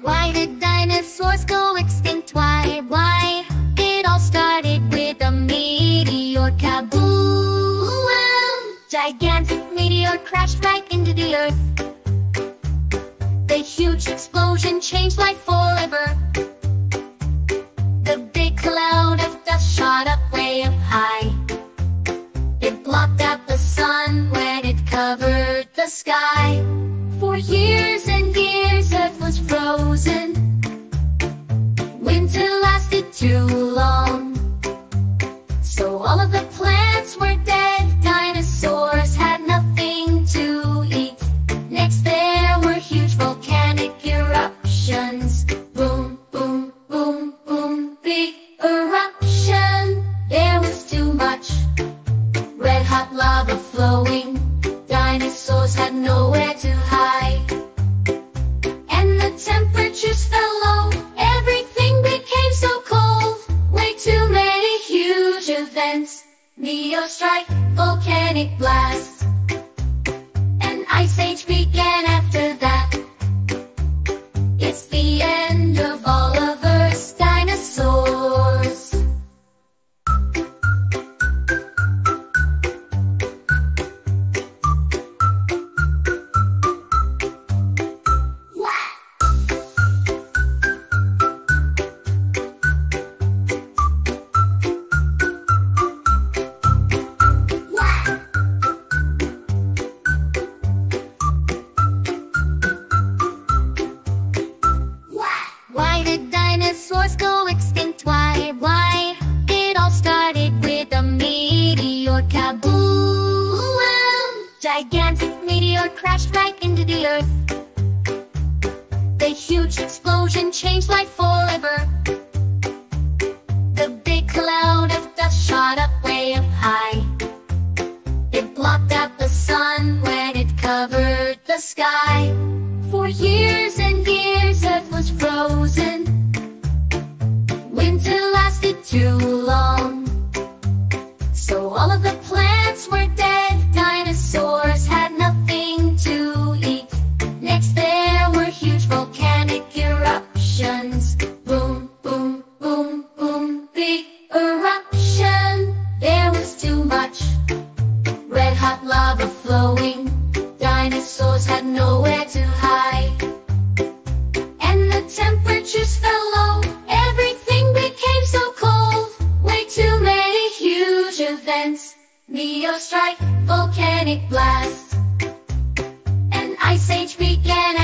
Why did dinosaurs go extinct? Why, why? It all started with a meteor kaboom! Gigantic meteor crashed right into the earth. The huge explosion changed life forever. Years and years, Earth was frozen. Winter lasted too long. So all of the events. Meteor strike, volcanic blast. An ice age began dinosaurs go extinct? Why, why? It all started with a meteor kaboom! Gigantic meteor crashed right into the earth. The huge explosion changed life forever. The big cloud of dust shot up way up high. It blocked out the sun when it covered the sky. For years and lasted events. Meteor strike, volcanic blast. An ice age began.